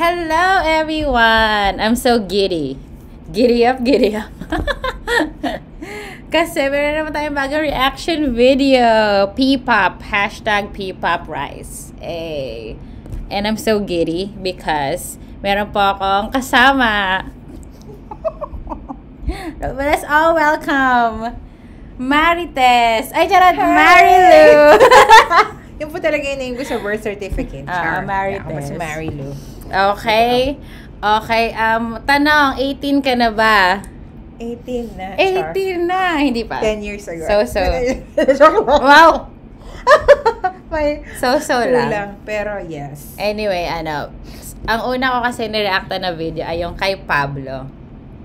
Hello everyone! I'm so giddy. Giddy up, giddy up. Kasi meron naman tayong bagong reaction video. P-pop. Hashtag P-pop rice. Hey. And I'm so giddy because meron po akong kasama. Let's all welcome Marites. Ay, charot! Marilu. Yung po talaga yung name ko sa birth certificate. Ah. Marites. Ako si Marilu. Okay. Okay, um, tanong, 18 ka na ba? 18 na. Char. 18 na, hindi pa. 10 years ago. So, so. Joke lang. Wow! May So-so lang. kulang. Pero yes. Anyway, ano, ang una ko kasi nireacta na video ay yung kay Pablo.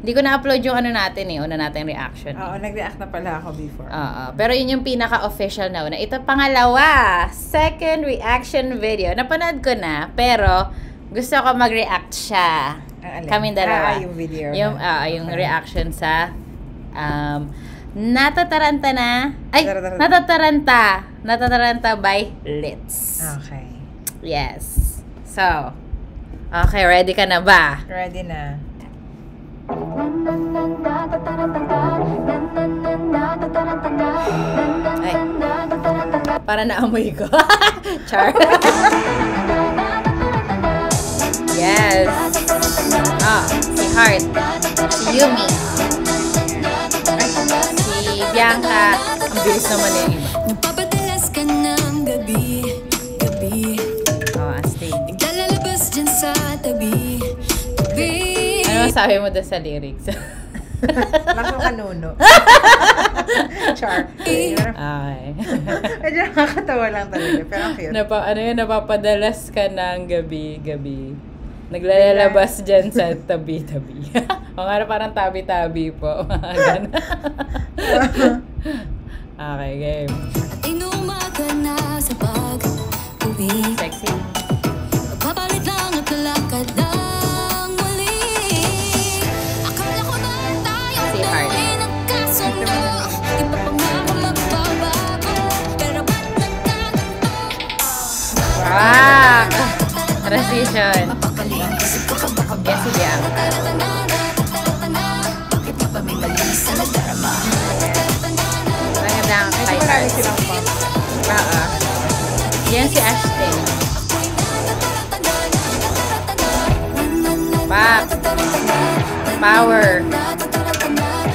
Hindi ko na-upload yung ano natin eh, una natin reaction. Oo, nag-react na pala ako before. Oo. Pero yun yung pinaka-official na una. Ito pangalawa, second reaction video. Napanood ko na, pero gusto ko mag-react siya. Ang alin? Kaming dalawa. Ah, yung video. Yung, ah, yung Okay. reaction sa um, Natataranta na. Ay, Natataranta. Natataranta. Natataranta by Litz. Okay. Yes. So, okay, ready ka na ba? Ready na. Ay. Para naamoy ko. Char. Heart. Si Yumi. Ay, si Bianca. Ang bilis naman yung iba. Napapadalas ka ng gabi, gabi Oh, astig. Naglalabas dyan sa tabi, tabi Ano masabi mo doon sa lyrics? Lakas kanuno. Char. okay. Medyo nakakatawa lang talaga. Pero cute. Napa, ano yun, napapadalas ka ng gabi-gabi. Naglalabas dyan sa tabi-tabi. o nga na parang tabi-tabi po. Okay, game. At inuma ka na sa pag-uwi Sexy. Magpapalit lang at lalakad ng muli Akala ko na tayo Heart. ay nagkasundo Iba pa nga magbabago Pero ba't nagkaganto? Ah! Transition. Kay marami Heart. silang pop. Oo. Yan si Ashton. Back. Power. Happy man.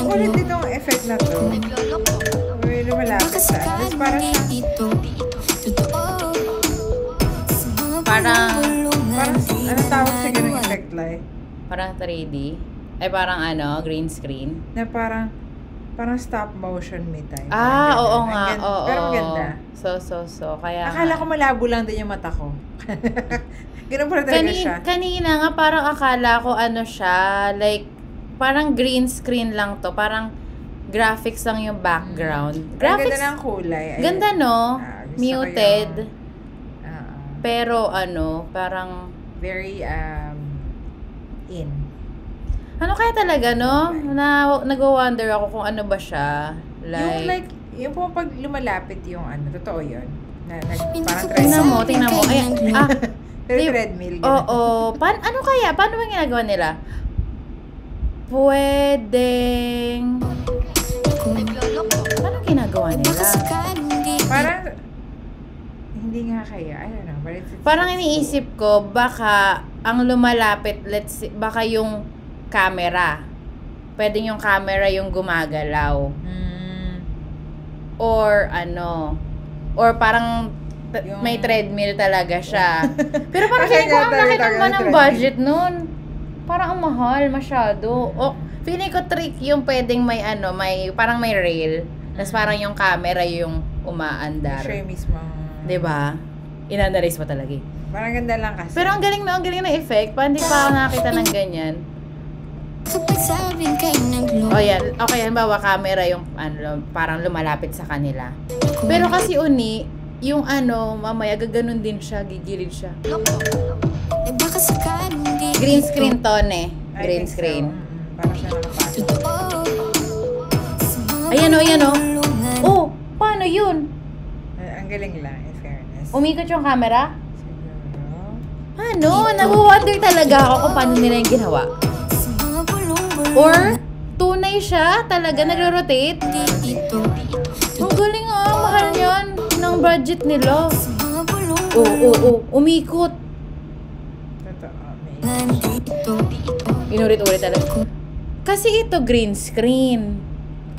Ang effect na to. Lumalapit sa. Tapos parang. Parang- Parang, ano tawag sa ganung effect like? Parang 3D. Ay, parang ano, green screen. Na parang, parang stop motion may time. Ah, Parang oo nga. Ganda. Oo. Pero ang ganda. So, so, so. Kaya Akala ko malabo lang din yung mata ko. Ganun pala talaga Kani, siya. kanina nga parang akala ko ano siya, like, parang green screen lang to. Parang graphics lang yung background. Ang Graphics, ganda ng kulay. Ay, ganda no? Ko Muted. yung- ah, Pero ano, parang, very um in. ano kaya talaga no? Na, nag-wonder ako kung ano ba siya. yung Like, like, yung po pag lumalapit yung ano, totoo yun. Na, Hindi parang tingnan mo, tingnan mo. Ay, ah, Pero Di- treadmill. Oo. Pan ano kaya? Paano ba ginagawa nila? Pwedeng... Paano ginagawa nila? Parang, hindi nga kaya. I don't know. But it's, it's, Parang iniisip ko, baka ang lumalapit, let's say, baka yung camera. Pwedeng yung camera yung gumagalaw. Mm, Or ano, or parang t- Yung- may treadmill talaga siya. Pero parang Kasi feeling ko, ang laki ng budget nun. Parang ang mahal masyado. O, feeling ko trick yung pwedeng may ano, may, parang may rail. Tapos parang yung camera yung umaandar. yung mismong... 'Di ba? Inanalyze mo talaga eh. Parang ganda lang kasi. Pero ang galing na, ang galing na effect. Parang hindi pa ako nakakita ng ganyan. O yan, okay, halimbawa camera yung ano, parang lumalapit sa kanila. Pero kasi uni, yung ano, mamaya gaganon din siya, gigilid siya. Green screen to, ne. I Green think so. Parang siya. Ayan o, ayan o. Oh, paano yun? Ay, ang galing lang, in fairness. Umikot yung camera? Siguro. Ano? Nag-wonder talaga ako kung paano nila yung ginawa. Or, tunay siya, talaga nagro-rotate. Ang galing ah, mahal yan ng budget nila. Mga bulong-bulong Oo, oo, oo, umikot. Totoo. Inulit-ulit talaga. Kasi ito green screen.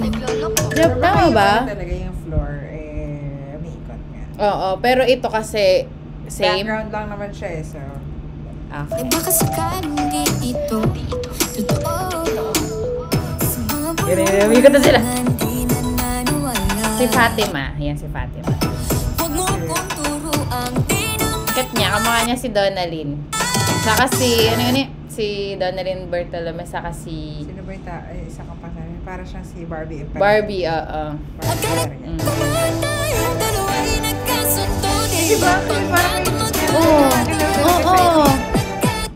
Nagloloko tama ba? Talaga yung floor, eh, umiikot nga. Oo, pero ito kasi same. Background lang naman siya eh, so... Okay. Ay baka sakaling dito Totoo umikot na sila. Si Fatima. Yan si Fatima. Huwag mo kong turo ang tinang Kat niya, kamukha niya si Donalyn. Saka si, ano yun eh? Si Donalyn Bartolome, saka si Sino ba yung ta- ay, isa kang pasanin? Para siyang si Barbie. Empire. Barbie, oo. Barbie. Mm. Nagkasundo Diba? Parang. Oo. Oo. oo.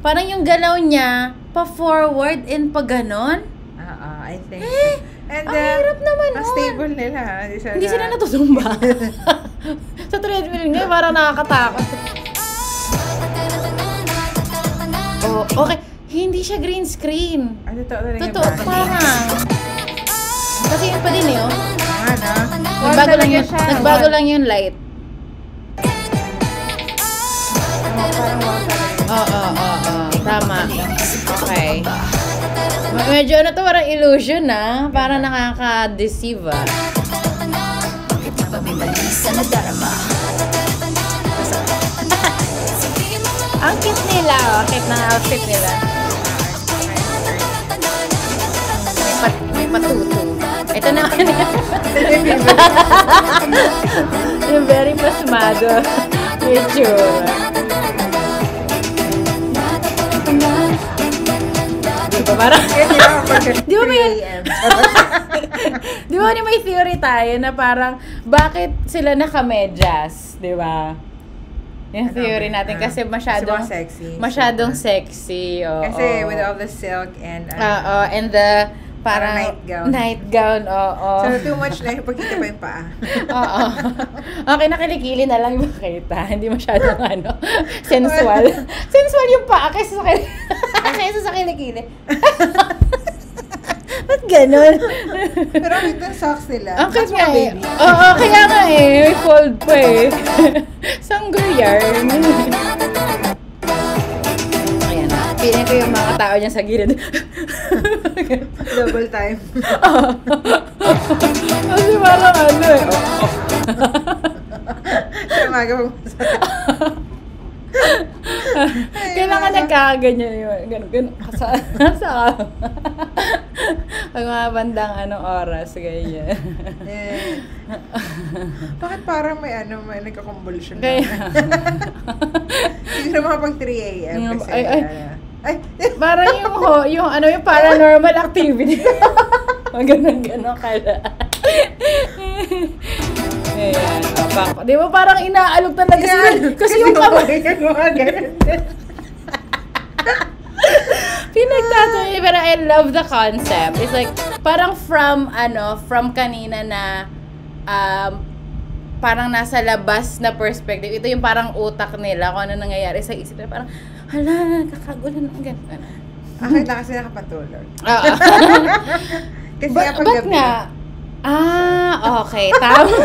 Parang yung galaw niya, pa-forward and pa ganon. Ah, ah, I think. Eh, And ang uh, hirap naman ang nun. stable nila. Hindi, sila Hindi sila natutumba. Sa treadmill nga, parang nakakatakot. Oh, okay. Hindi siya green screen. Ah, totoo talaga Totoo, parang. Kasi yun pa din eh, oh. No? Nagbago lang yung, siya. nagbago lang yung light. Oo, oo, oo. Tama. Okay. Me- Medyo ano to, parang illusion ah. Parang nakaka-deceive ah. Ang cute nila oh. Cute na outfit nila. Patuto. Ito naman yung very pasmado. Yung tsura. Di ba parang... Di ba may... 3 a.m. di ba may theory tayo na parang bakit sila nakamedyas, di ba? Yung Ano theory natin Ah, kasi masyadong sexy. masyadong sexy. Oo. Kasi with all the silk and ano, Oo, and the parang Parang night gown. Night gown, oo. So, too much na yung pagkita pa yung paa. Oo. Okay, nakilikili na lang yung makita. Hindi masyadong ano, sensual. sensual yung paa kaysa sa, kil- kaysa sa kilikili. Ba't ganun? Pero ang cute ng socks nila. Ang cute nga mga eh. baby. Oo, kaya nga eh. May fold pa eh. Sanggol yarn. Na. Piling ko yung mga tao niya sa gilid. Double time. Kasi parang ano eh. Sa umaga pag Kailangan nagkakaganyan yun. Ganun, ganun. Sa, sa, pag mga bandang anong oras, ganyan. Eh, bakit parang may ano, may nagka-convulsion Kaya, Siguro mga pag 3 a.m. Kasi, ay, ay. Ay, parang yung, ho, yung ano, yung paranormal activity. Mga ganun-ganun kala. Ayan. Bak- Di ba parang inaalok talaga sila? Yan. Kasi yung kamay, yung ganun. pinagtatuloy. Pero I love the concept. It's like, parang from, ano, from kanina na, um, parang nasa labas na perspective. Ito yung parang utak nila, kung ano nangyayari sa isip nila. Parang, hala, kakagulan ng gano'n. Akin lang kasi nakapatulog. Oo. Kasi Ba- nga pag ba't gabi. nga? Ah, okay. Tama.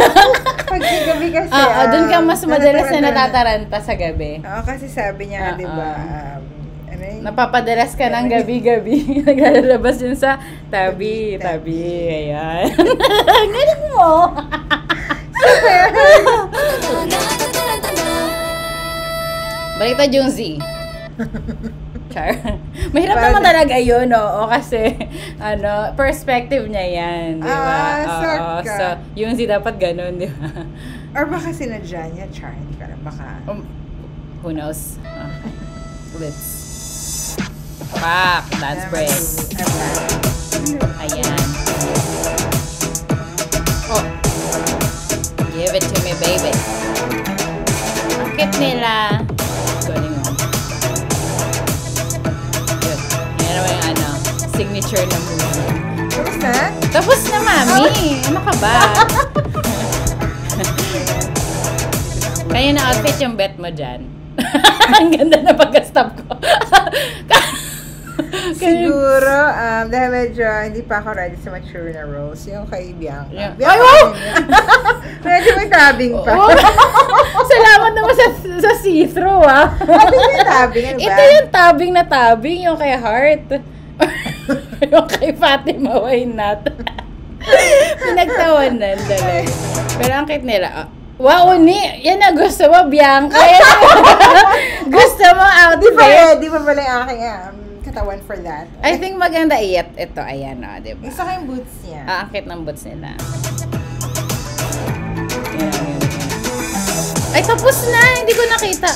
Pag gabi kasi. Oo, ah, doon ka mas madalas na natataranta- sa gabi. Oo, kasi sabi niya, di ba, um, ano yun? Napapadalas ka ng gabi-gabi. Naglalabas yun sa tabi, tabi. Ayan. Galing mo. Balita yung Z. Char. Mahirap Parang- naman talaga yun, oo. Kasi, ano, perspective niya yan, di ba? Ah, saka. So, yung dapat ganun, di ba? Or baka sinadya niya, char, hindi ka lang, baka. Um, who knows? Okay. Let's. Pak! Dance break. Ayan. Give it to me, baby. Ang cute nila. Kunin mo. Oh. Yun. Yan naman yung ano, signature na movie. Tapos na? Tapos na, mami. Ano ka ba? Kaya na outfit yung bet mo dyan. Ang ganda na pag-stop ko. Siguro, um, dahil medyo hindi pa ako ready sa mature na roles, yung kay Bianca. Yeah. Bianca Ay, wow! medyo may tabbing pa. Oh, Salamat naman sa, sa see-through, ah. Ano yung tabbing? Ano? Ito yung tabing na tabing, yung kay Heart. yung kay Fatima Waynat. Pinagtawanan talaga. Pero ang cute nila. ah, Wow, ni! Yan na gusto mo, Bianca. Yan gusto mo Di pa, outfit. di pa pala yung aking um, katawan for that. I think maganda iyat ito. Ayan, o, di ba? Isa kayong boots niya. Ah, cute ng boots nila. Ay, tapos na! Hindi ko nakita.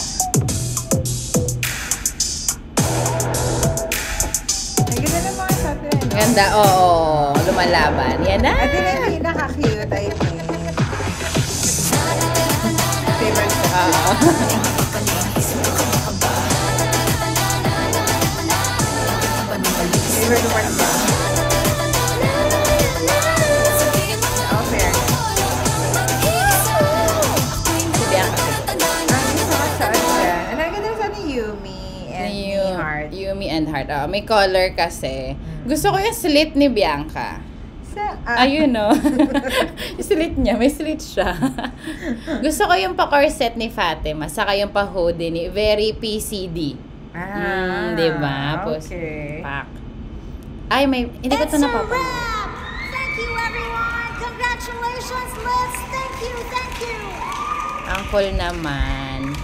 Ang ganda ng mga shot nila. no? Ganda, oo. lumalaban. Yan na. At yun ang pinaka-cute, I think. Favorite ko. Oo. ganda sa ni Yumi and Heart. Ah, may color kasi. Gusto ko yung slit ni Bianca. Sa, ah, Ayun, no? yung slit niya, may slit siya. Gusto ko yung pa-corset ni Fatima, saka yung pa-hoodie ni, very PCD. Ah, Mm, diba? Okay. Pak. Ay, may, hindi ko ito napapanood. Thank you, everyone! Congratulations, Liz! Thank you, thank you! Ang cool naman.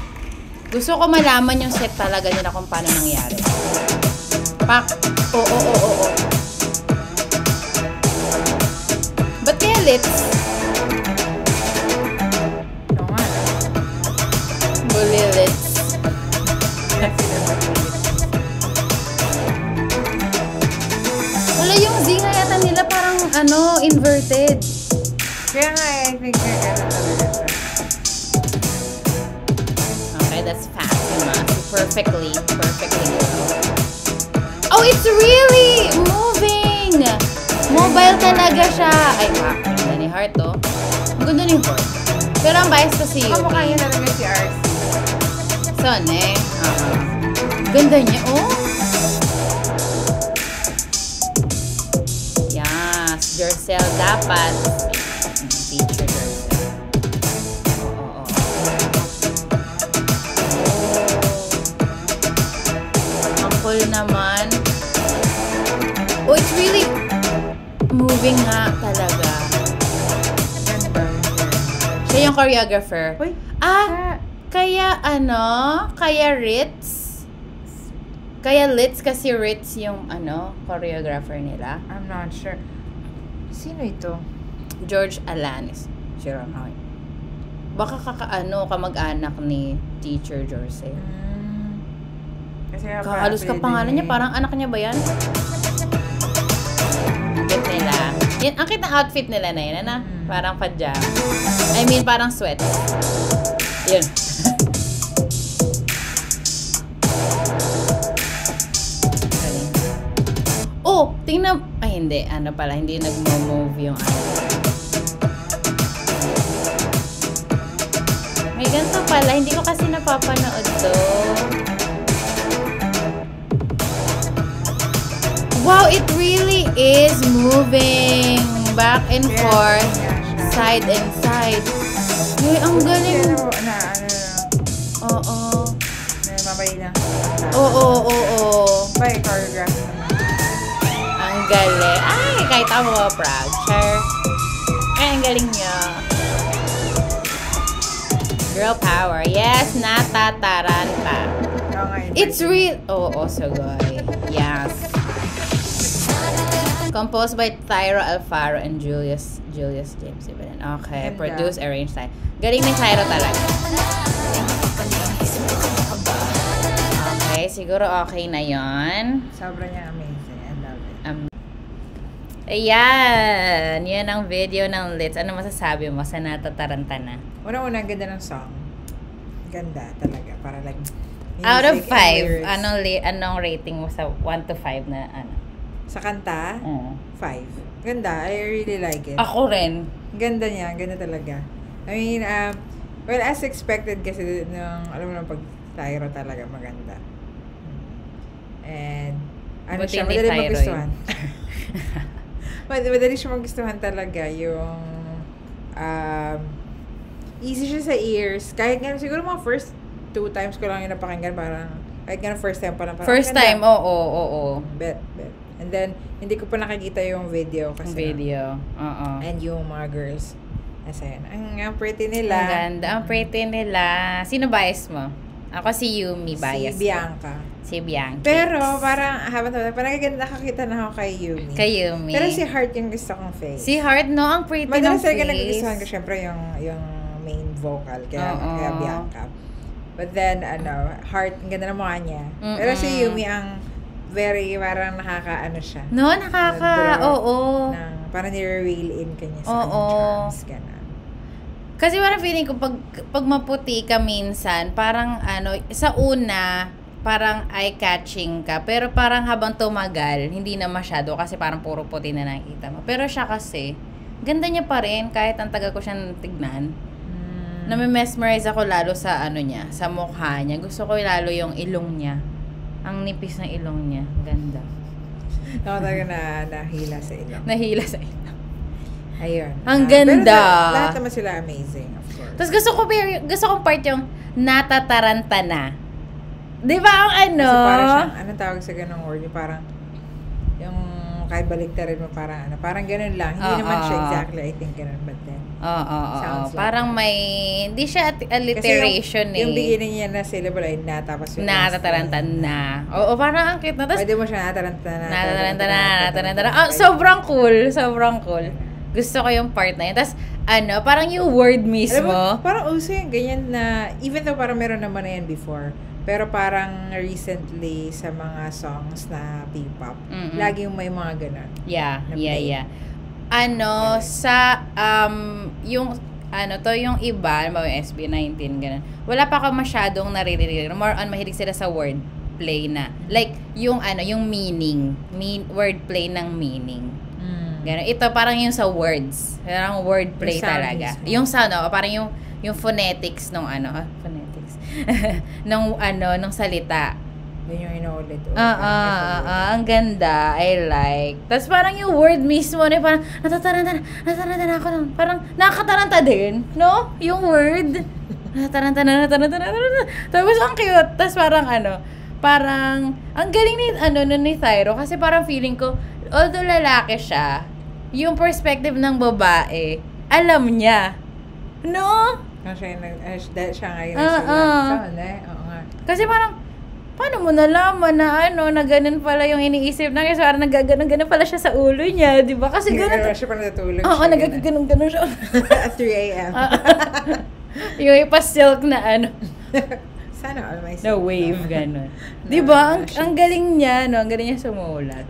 Gusto ko malaman yung set talaga nila kung paano nangyari. Pak. Oo, oo, oo, oo. Ba't kaya lips? Oo ano, inverted. Kaya nga, I think na gano'n talaga. Okay, that's Fatima. Perfectly, perfectly good. Oh, it's really moving! Mobile talaga siya. Ay, wow. Ganda ni Heart, oh. Ang ganda ni Heart. Pero ang bias ko si Kamukha Yumi. niya talaga si RC. Son, eh. Oo. Ganda niya, oh. Jercel dapat. Oo, oo. Ang naman. Oh, it's really moving nga talaga. Siya yung choreographer. Uy, Ah, kaya ano? Kaya Ritz? Kaya Litz kasi Ritz yung ano, choreographer nila. I'm not sure. Sino ito? George Alanis. Sure ako. Baka kakaano, kamag-anak ni Teacher Jorsey. Hmm. Kasi Kahalos ka pangalan niya, eh. parang anak niya ba yan? Cute nila. Yan, ang ng outfit nila na yun, ano? Mm. Parang pajama. I mean, parang sweat. Yun. Oh, tingnan. Hindi. Ano pala, hindi nagmo-move yung ano. May ganito pala. Hindi ko kasi napapanood to. Wow, it really is moving back and forth, side and side. Uy, ang galing. Ano, Oo. mamay na. Oo, oo, oo. By choreograph galing. Ay, kahit ako proud. Sure. Ay, ang galing niya. Girl power. Yes, natataranta. Oo. It's real. Oh, also good. Yes. Composed by Thyro Alfaro and Julius Julius James Ibelen. Okay. Ganda. Produced, arranged by. Galing ni Thyro talaga. Okay, siguro okay na yon. Sobrang niya amazing. I love it. Um, ayan. Yan ang video ng Litz. Ano masasabi mo sa natataranta na? Unang-una, ang ganda ng song. Ganda talaga. Para like, Out of music and 5, lyrics. anong, li- anong rating mo sa 1 to 5 na ano? Sa kanta, Mm. 5. Ganda. I really like it. Ako rin. Ganda niya. Ganda talaga. I mean, um, Well, as expected kasi nung, alam mo naman, pag thyro talaga maganda. And, ano Buti siya, madali magustuhan. Mad- madali siya magustuhan talaga yung, um, easy siya sa ears. Kahit nga, siguro mga first two times ko lang yung napakinggan, parang, kahit nga first time pa lang, parang, First time, oo, oo, oo. Bet, bet. And then, hindi ko pa nakikita yung video kasi. Video. Oo. And yung mga girls. Nasa yun. Ang, ang pretty nila. Ang ganda. Ang pretty nila. Sino bias mo? Ako si Yumi bias. Si Bianca. Si Bianca. Pero, parang, habang tayo, parang nagaganda nakakita na ako kay Yumi. Kay Yumi. Pero si Heart yung gusto kong face. Si Heart, no? Ang pretty ng Madalas face. talaga nagugustuhan ko syempre yung, yung main vocal, kaya, Oo. kaya Bianca. But then, ano, Heart, ang ganda ng mukha niya. Mm-mm. Pero si Yumi ang very, parang nakaka-ano siya. No, nakaka... Oo. Ng, parang nire-reel in ka niya sa Oo. kanyang charms. Ganun. Kasi parang feeling ko pag, pag maputi ka minsan, parang ano, sa una, parang eye-catching ka. Pero parang habang tumagal, hindi na masyado kasi parang puro puti na nakikita mo. Pero siya kasi, ganda niya pa rin kahit ang tagal ko siyang tignan. Mm. Nami-mesmerize ako lalo sa ano niya, sa mukha niya. Gusto ko lalo yung ilong niya. Ang nipis ng ilong niya. Ganda. Ako talaga na nahila sa ilong. Nahila sa ilong. Ayun. Ang Ah, ganda. Pero la- lahat naman sila amazing, of course. Tapos gusto ko, gusto kong part yung natataranta na. Di ba ang ano? Kasi parang siyang, anong tawag sa ganong word? Yung parang, yung kahit baliktarin mo parang ano, parang ganun lang. Hindi Oo. naman siya exactly, I think ganun, but then. Oo, oo, oo. Sounds like Parang that. may, hindi siya at- Kasi alliteration yung, yung eh. beginning niya na syllable ay na, tapos yung Natataranta na. Oo, parang ang cute na. Tapos, Pwede mo siya nataranta na. natataranta na, natataranta na. Oh, sobrang cool. Sobrang cool. Gusto ko yung part na yun. Tapos, ano, parang yung word Alam mo, mismo. parang uso yung ganyan na, even though parang meron naman na yan before, pero parang recently sa mga songs na P-pop, Mm-mm. laging may mga ganun. Yeah, yeah, play. yeah. Ano, sa, um, yung, ano to, yung iba, ano ba yung SB19, ganun. Wala pa ka masyadong naririnig. More on, mahilig sila sa word play na. Like, yung ano, yung meaning. Mean, word play ng meaning. Ganun. Ito parang yung sa words. Parang word play Yung talaga. mismo. Yung sound, oh, parang yung yung phonetics nung ano, ah, phonetics. nung ano, nung salita. Yun yung inuulit. Ah, ah, ah, ah, ang ganda. I like. Tapos parang yung word mismo na parang natataranta na, natataranta na ako nun. Parang nakakataranta din, no? Yung word. Natataranta na, natataranta na, natataranta na. Tapos ang cute. Tapos parang ano, parang, ang galing ni, ano, nun ni Thyro. Kasi parang feeling ko, although lalaki siya, yung perspective ng babae, alam niya. No? Yung nag- ah, siya, siya nga yung nagsulat. ah. So, hindi. Oo nga. Kasi parang, paano mo nalaman na ano, na ganun pala yung iniisip na kasi parang nagaganon-ganon pala siya sa ulo niya, di ba? Kasi Ganun. ganun. siya pa natutulog. Oo, siya, nagaganon-ganon siya. ganun. At 3 a.m. Ah. yung ipa-silk na ano, Sana all my na wave, ganun. Di ba? Ang, ang galing niya, no? Ang galing niya sumulat.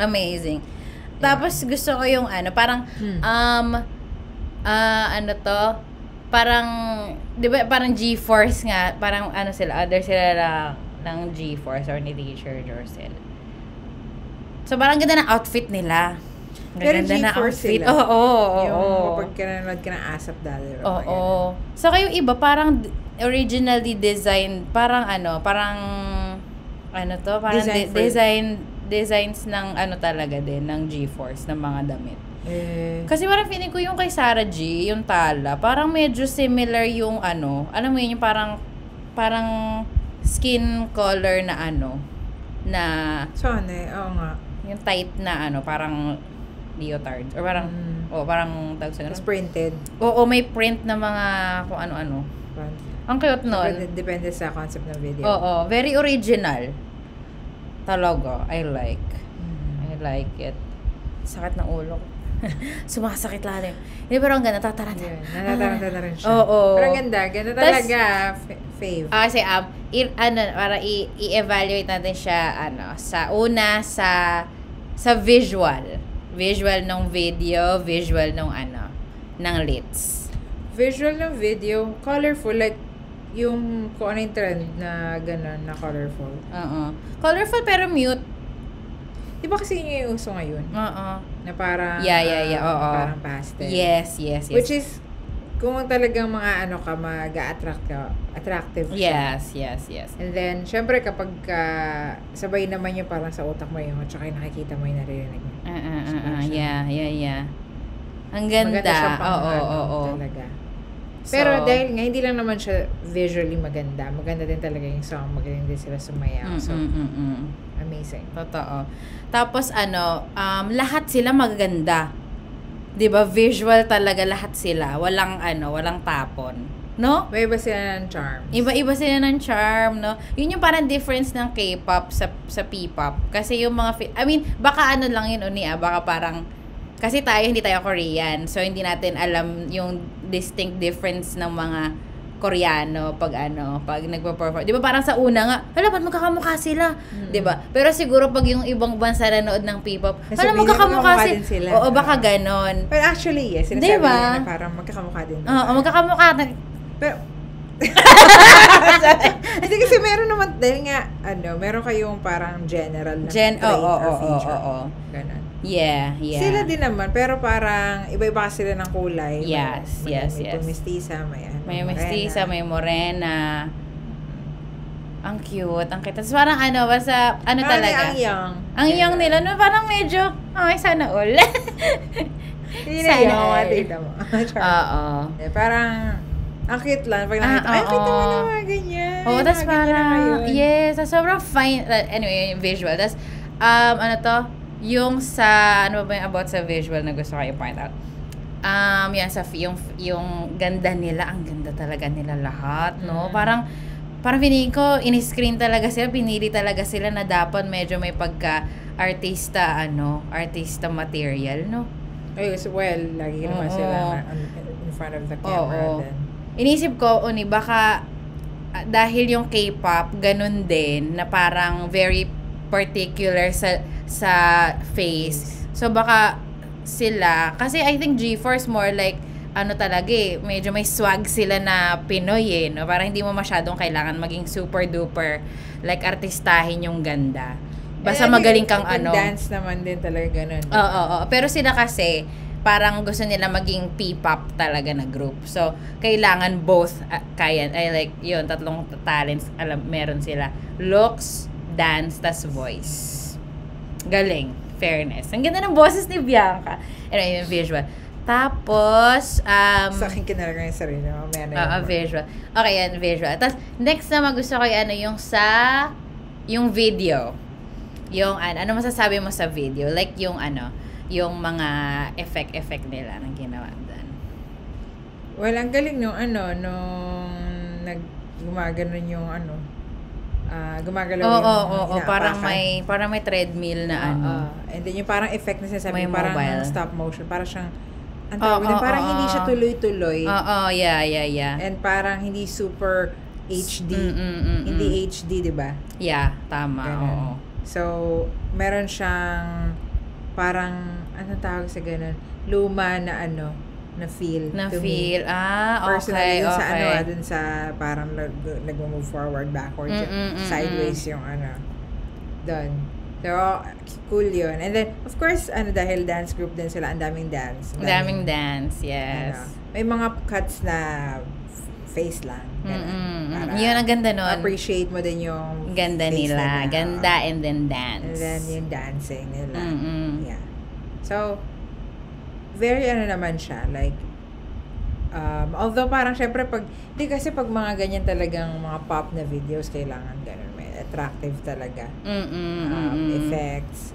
Amazing. Tapos gusto ko yung ano, parang, Hmm. um, ah, ano to, parang, di ba, parang G-Force nga, parang ano sila, other sila ng, ng G-Force or ni Teacher Jorcel. So, parang ganda ng outfit nila. Pero ganda na G-Force outfit. Oo, oo, oo. Yung kapag ka nanonood ka ng ASAP dati. Oo. Saka yung iba, parang originally designed, parang ano, parang, ano to, parang Design de- design, designs ng ano talaga din, ng G-Force, ng mga damit. Eh, Kasi parang feeling ko yung kay Sarah G, yung tala, parang medyo similar yung ano, alam mo yun, yung parang, parang skin color na ano, na, sana eh. Oo nga. yung tight na ano, parang leotard. Or parang, Mm. oh, parang tawag sa ganun. printed. Oo, may print na mga kung ano-ano. Ang cute nun. Depende, depende sa concept ng video. Oo, very original. Talaga, I like. Mm. I like it. Sakit ng ulo ko. Sumasakit lalim. Hindi, pero ang ganda, tataranta. Yun, natataranta na rin siya. Oo. Pero ang ganda, ganda talaga. F- fave. Ah, kasi, um, i- ano, para i- i-evaluate natin siya, ano, sa una, sa, sa visual. Visual ng video, visual ng, ano, ng lids. Visual ng video, colorful, like, yung kung ano yung trend na gano'n, na colorful. Oo. Colorful pero mute. Di ba kasi yun yung uso ngayon? Oo. Na parang, Yeah, yeah, yeah, ah, oo. Parang pastel. Yes, yes, yes. Which is, kung talagang mga ano ka, mag-attract ka, attractive siya. Yes, yes, yes. And then, syempre kapag ka, sabay naman yung parang sa utak mo yung, at saka yung nakikita mo yung naririnig mo. Ah, ah, ah, ah, yeah, yeah, yeah. Ang ganda. Maganda siya pang Oo, oo, ano, oo. talaga. Pero So, dahil nga, hindi lang naman siya visually maganda. Maganda din talaga yung song. Magaling din sila sumayaw. Mm, So, mm, mm, mm. amazing. Totoo. Tapos ano, um, lahat sila magaganda. 'Di ba? Visual talaga lahat sila. Walang ano, walang tapon. No? May iba sila ng charms. Iba-iba sila ng charm, no? Yun yung parang difference ng K-pop sa sa P-pop. Kasi yung mga fi- I mean, baka ano lang yun uni ah, baka parang kasi tayo hindi tayo Korean. So hindi natin alam yung distinct difference ng mga Koreano pag ano, pag nagpo-perform. 'Di ba parang sa una nga, hala ba't magkakamukha sila? Mm. 'Di ba? Pero siguro pag yung ibang bansa nanood ng P-pop, hala magkakamukha magkakamukha si- din sila. Oo, baka ganon. But actually, yes. Sinasabi Diba? nila na parang magkakamukha din. Oo, magkakamukha. Pero, hindi kasi meron naman, dahil nga, ano, meron kayong parang general na Gen, oo, trait oo, or oo, feature. oo. Ganon. Yeah, yeah. Sila din naman, pero parang iba-iba sila ng kulay. May- Yes, may, yes, may yes. mestiza, may ano, May mestiza, may morena. Ang cute, ang cute. Tapos parang ano, basta, ano Parang talaga. Ang young. Ang young nila, no, parang medyo, ay, sana all. Hindi na all. tita mo. Oo. Eh, parang, ang cute lang. Pag nakita, Ah, ay, kita mo oo. na mga ganyan. Oo, Mga tapos parang, yes, sobrang fine, anyway, yung visual. Tapos, um, ano to, yung sa, ano ba yung about sa visual na gusto ko i-point out? Um, yan, sa, yung, yung ganda nila, ang ganda talaga nila lahat, no? Mm. Parang, parang feeling ko, in-screen talaga sila, pinili talaga sila na dapat medyo may pagka artista, ano, artista material, no? Ay, so, well, lagi naman Oo. sila na, on- in front of the camera. Oo. Then, Inisip ko, Uni, baka ah, dahil yung K-pop, ganun din, na parang very particular sa sa face. So, baka sila, kasi I think G-Force more like, ano talaga eh, medyo may swag sila na Pinoy eh, no? Parang hindi mo masyadong kailangan maging super duper, like artistahin yung ganda. Basta Eh, I magaling kang ano. dance naman din talaga ganun. Oo, oo, oo. Pero sila kasi, parang gusto nila maging P-pop talaga na group. So, kailangan both uh, kaya. Ay, like, yun, tatlong talents, alam, meron sila. Looks, dance, tas voice. Galing. Fairness. Ang ganda ng boses ni Bianca. Anyway, yung visual. Tapos, um, Sa akin kinalaga yung sarili mo. Mamaya na Oo, yun. visual. Okay, yan, visual. Tapos, next naman gusto ko yung ano, yung sa, yung video. Yung, ano, ano masasabi mo sa video? Like, yung ano, yung mga effect-effect nila na ginawa doon. Well, ang galing nung ano, nung nag gumaganon yung ano, ah gumagalaw Oo, yung oo, oo. inaapakan. Parang may, parang may treadmill na ano. Oo. and then yung parang effect na sinasabi, May parang mobile. stop motion, parang siyang, ang tawag doon, oo, parang oo. hindi siya tuloy-tuloy. Oo, yeah, yeah, yeah. And parang hindi super HD. Mm, mm, mm, Hindi mm. HD, di ba? Yeah, tama. Ganun. Oo. So, meron siyang parang, ano tawag sa ganun? Luma na ano, na feel. Na to me. feel. Ah, Personally, okay, sa ano, okay. dun sa parang nag, nag-move forward, backwards, Mm, mm, mm, sideways yung ano, done. So, cool yun. And then, of course, ano, dahil dance group din sila, ang daming dance. Ang Daming dance, yes. ano, may mga cuts na face lang. ganun. Mm-mm. Para Yun ang ganda nun. Appreciate mo din yung Ganda nila. nila. Ganda and then dance. And then yung dancing nila. Mm-mm. Yeah. So, very ano naman siya, like, um, although parang syempre pag, di kasi pag mga ganyan talagang mga pop na videos, kailangan ganun, may attractive talaga. Mm-mm, Um, mm-mm. effects.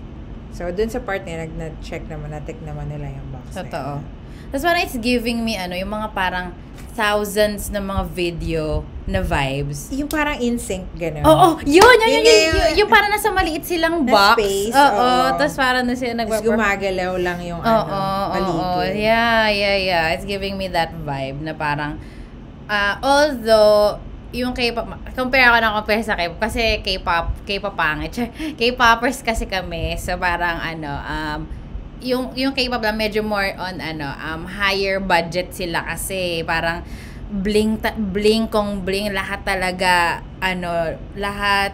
So, dun sa part niya, nag- na-check naman, na-tick naman nila yung box na Totoo. yun. Tapos parang it's giving me, ano, yung mga parang thousands na mga video na vibes. Yung parang in-sync, ganun. Oo, oh, yun, yun, yun, Yun yun, yung- yun, yung parang nasa maliit silang Na box. space, Oo, oo. tapos parang na sila nag Tapos gumagalaw lang yung Oo, ano, oo, paligid. Yeah, yeah, yeah. It's giving me that vibe na parang, ah, although, yung K-pop, compare ako na compare sa K-pop, kasi K-pop, K-pop pangit. K-popers kasi kami, so parang ano, um, yung yung K-pop lang medyo more on ano, um, higher budget sila kasi parang bling ta- bling kong bling lahat talaga ano lahat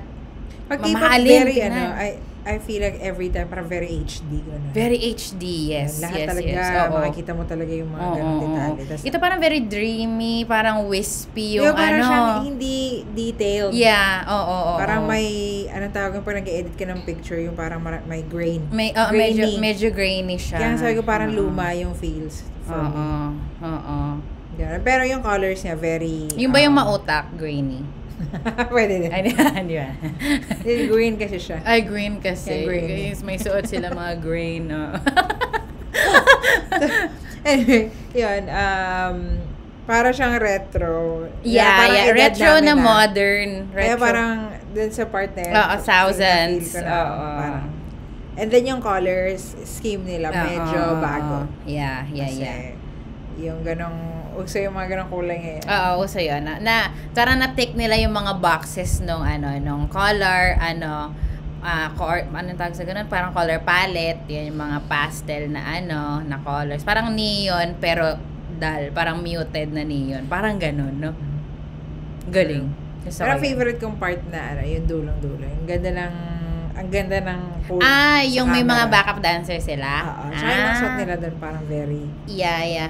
Pag K-pop, very tingnan. ano, ay, I feel like every time parang very HD. Ganun. Very HD, yes. Lahat yes, talaga, yes. Oo. makikita mo talaga yung mga Oo, ganong oo, detalye. oo. Tas, Ito parang very dreamy, parang wispy Yung yung parang ano. siyang hindi detailed. Yeah, oo, oo, oo. Parang may, anong tawag yung pag nag-edit ka ng picture, yung parang mara- may grain. may medyo grainy. medyo grainy siya. Kaya sabi ko parang Oo. luma yung feels for Oo. me. Oo. Ganun. Pero yung colors niya, very... Yung ba yung um, mautak, grainy? Pwede din. Ay, di ba? Green kasi siya. Ay, green kasi. Yeah, green. Guys, may suot sila mga green. Oh. anyway, yun. Um, para siyang retro. yeah, yeah. edad Retro na ah. modern. Retro. Kaya parang dun sa part na yun. Oo, feel- thousands. na, Oo. parang, and then yung colors scheme nila, medyo oo, bago. Yeah, yeah, Kasi yeah. Yung ganong, uso yung mga ganong kulay ngayon. Oo, uso yun. Na, na parang na-take nila yung mga boxes nung ano, nung color, ano, ah cor- anong tawag sa ganun? Parang color palette. Yan yung mga pastel na ano, na colors. Parang neon, pero dull. Parang muted na neon. Parang ganun, no? Galing. Gusto yun. favorite kong part na, ano, yung dulong-dulo. Ang ganda ng, ang ganda ng pool Ah, yung may mga camera. backup dancer sila? Oo. Tsaka yung ah. shot nila doon parang very, Yeah, yeah.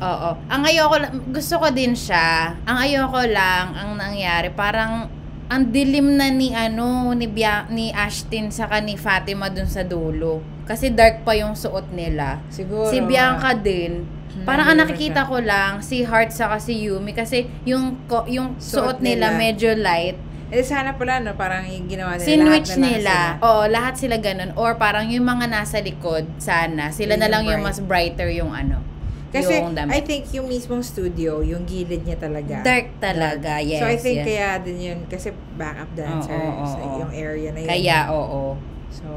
Oo. Ang ayoko lang, gusto ko din siya. Ang ayoko lang, ang nangyari, parang ang dilim na ni ano ni Bia, ni Ashton sa ni Fatima dun sa dulo. Kasi dark pa yung suot nila. siguro. si Bianca din. Hmm, Parang ang nakikita siya. ko lang si Heart sa si Yumi kasi yung ko, yung Suot suot, nila, nila. medyo light. Eh, sana pala, no, parang yung ginawa nila, Sinwich lahat na nila. sila. Oo, lahat sila ganun. Or parang yung mga nasa likod, sana. Sila Yun na yung lang yung bright. mas brighter yung ano. Kasi, yung damit. I think yung mismong studio, yung gilid niya talaga. Dark talaga, yes. so, I think yes. kaya din yun, kasi backup dancer, Oo, oo, sa oo. yung area na yun. Kaya, oo. So,